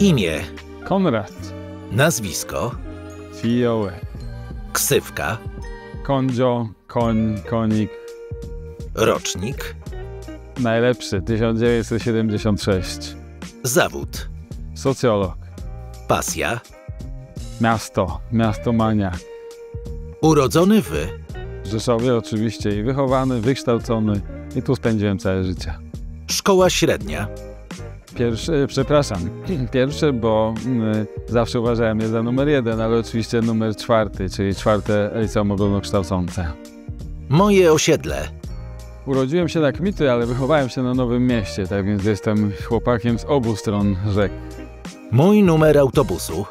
Imię, Konrad. nazwisko, Fiołę. ksywka, Kondzio, koń, konik. rocznik, Najlepszy, 1976. zawód, Socjolog. pasja, Miasto, miasto mania. urodzony W Rzeszowie oczywiście i wychowany, wykształcony i tu spędziłem całe życie. Szkoła średnia, Pierwszy, przepraszam, pierwszy, bo y, zawsze uważałem je za numer jeden, ale oczywiście numer czwarty, czyli czwarte liceum ogólnokształcące. moje osiedle, Urodziłem się na Kmity, ale wychowałem się na Nowym Mieście, tak więc jestem chłopakiem z obu stron rzek. mój numer autobusu,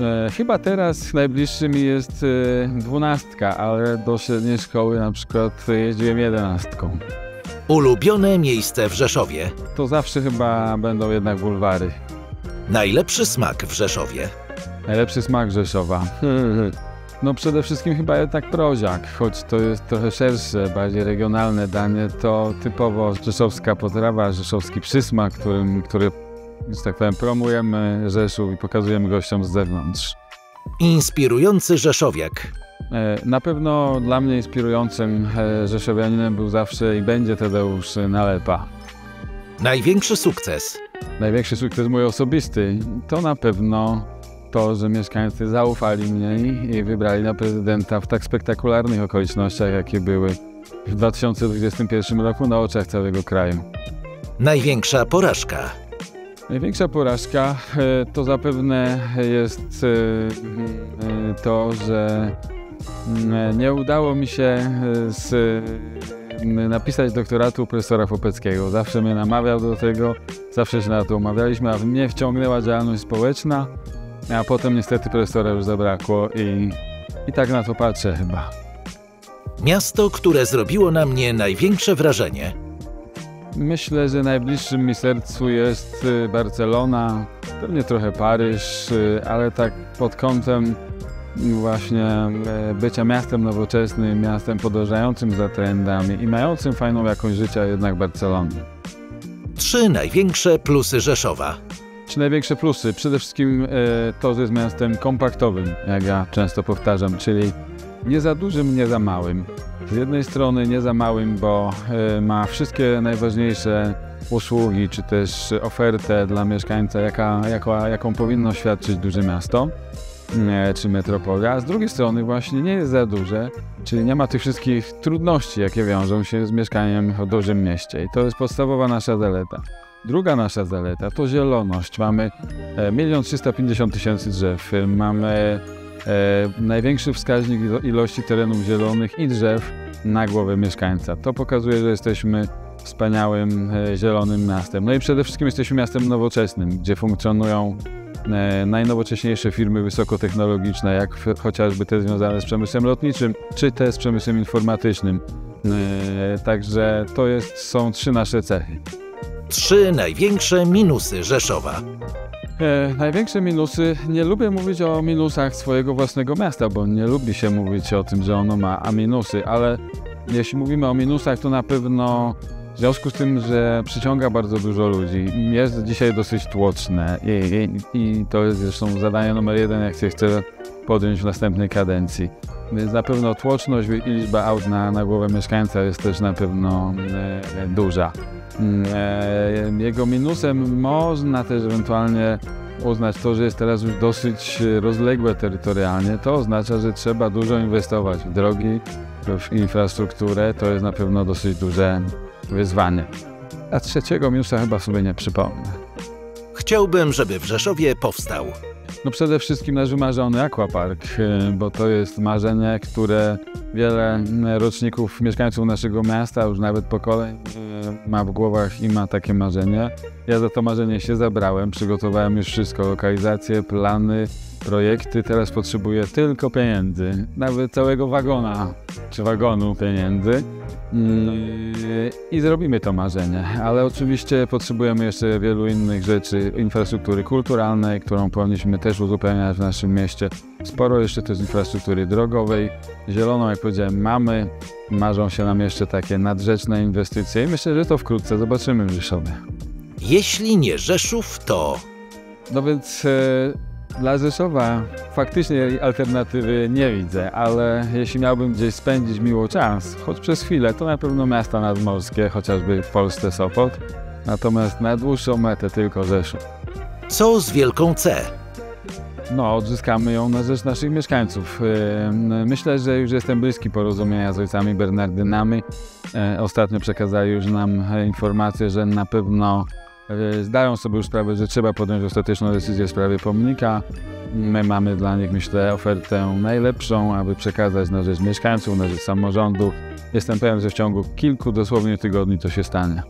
E, chyba teraz najbliższy mi jest e, dwunastka, ale do średniej szkoły na przykład jeździłem jedenastką. Ulubione miejsce w Rzeszowie, To zawsze chyba będą jednak bulwary. najlepszy smak w Rzeszowie, Najlepszy smak Rzeszowa. No przede wszystkim chyba jednak proziak, choć to jest trochę szersze, bardziej regionalne danie, to typowo rzeszowska potrawa, rzeszowski przysmak, którym, który, że tak powiem, promujemy Rzeszów i pokazujemy gościom z zewnątrz. inspirujący Rzeszowiak, Na pewno dla mnie inspirującym e, rzeszowianinem był zawsze i będzie Tadeusz Nalepa. największy sukces, Największy sukces mój osobisty to na pewno to, że mieszkańcy zaufali mnie i wybrali na prezydenta w tak spektakularnych okolicznościach, jakie były w 2021 roku na oczach całego kraju. największa porażka, Największa porażka e, to zapewne jest e, e, to, że nie udało mi się e, z, napisać doktoratu profesora Popeckiego. Zawsze mnie namawiał do tego, zawsze się na to umawialiśmy, a mnie wciągnęła działalność społeczna, a potem niestety profesora już zabrakło i, i tak na to patrzę chyba. miasto, które zrobiło na mnie największe wrażenie, Myślę, że najbliższym mi sercu jest y, Barcelona, pewnie trochę Paryż, y, ale tak pod kątem właśnie e, bycia miastem nowoczesnym, miastem podążającym za trendami i mającym fajną jakość życia jednak Barcelony. trzy największe plusy Rzeszowa, Czy największe plusy? Przede wszystkim e, to, że jest miastem kompaktowym, jak ja często powtarzam, czyli nie za dużym, nie za małym. Z jednej strony nie za małym, bo e, ma wszystkie najważniejsze usługi, czy też ofertę dla mieszkańca, jaka, jaka, jaką powinno świadczyć duże miasto czy metropolia, a z drugiej strony właśnie nie jest za duże, czyli nie ma tych wszystkich trudności, jakie wiążą się z mieszkaniem w dużym mieście. I to jest podstawowa nasza zaleta. Druga nasza zaleta to zieloność. Mamy e, 1 350 tysięcy drzew, e, mamy e, największy wskaźnik ilo- ilości terenów zielonych i drzew na głowę mieszkańca. To pokazuje, że jesteśmy wspaniałym, e, zielonym miastem. No i przede wszystkim jesteśmy miastem nowoczesnym, gdzie funkcjonują e, najnowocześniejsze firmy wysokotechnologiczne, jak chociażby te związane z przemysłem lotniczym, czy te z przemysłem informatycznym. E, Także to jest, są trzy nasze cechy. trzy największe minusy Rzeszowa, E, największe minusy, nie lubię mówić o minusach swojego własnego miasta, bo nie lubi się mówić o tym, że ono ma a minusy, ale jeśli mówimy o minusach, to na pewno w związku z tym, że przyciąga bardzo dużo ludzi, jest dzisiaj dosyć tłoczne i, i, i to jest zresztą zadanie numer jeden, jak się chce podjąć w następnej kadencji. Więc na pewno tłoczność i liczba aut na, na głowę mieszkańca jest też na pewno e, duża. E, jego minusem można też ewentualnie uznać to, że jest teraz już dosyć rozległe terytorialnie. To oznacza, że trzeba dużo inwestować w drogi, w infrastrukturę. To jest na pewno dosyć duże wyzwanie. A trzeciego minusa chyba sobie nie przypomnę. chciałbym, żeby w Rzeszowie powstał, No przede wszystkim nasz wymarzony Aquapark, e, bo to jest marzenie, które wiele m, roczników mieszkańców naszego miasta, już nawet pokoleń, e, ma w głowach i ma takie marzenie. Ja za to marzenie się zabrałem, przygotowałem już wszystko, lokalizacje, plany, projekty. Teraz potrzebuję tylko pieniędzy, nawet całego wagona czy wagonu pieniędzy. Mm, I zrobimy to marzenie, ale oczywiście potrzebujemy jeszcze wielu innych rzeczy, infrastruktury kulturalnej, którą powinniśmy też uzupełniać w naszym mieście. Sporo jeszcze też infrastruktury drogowej, zieloną, jak powiedziałem, mamy. Marzą się nam jeszcze takie nadrzeczne inwestycje i myślę, że to wkrótce zobaczymy w Rzeszowie. Jeśli nie Rzeszów, to No więc e, dla Rzeszowa faktycznie alternatywy nie widzę, ale jeśli miałbym gdzieś spędzić miło czas, choć przez chwilę, to na pewno miasta nadmorskie, chociażby w Polsce Sopot. Natomiast na dłuższą metę tylko Rzeszów. co z Wielką C? No, odzyskamy ją na rzecz naszych mieszkańców. E, Myślę, że już jestem bliski porozumienia z ojcami Bernardynami. E, Ostatnio przekazali już nam informację, że na pewno zdają sobie już sprawę, że trzeba podjąć ostateczną decyzję w sprawie pomnika. My mamy dla nich, myślę, ofertę najlepszą, aby przekazać na rzecz mieszkańców, na rzecz samorządu. Jestem pewien, że w ciągu kilku dosłownie tygodni to się stanie.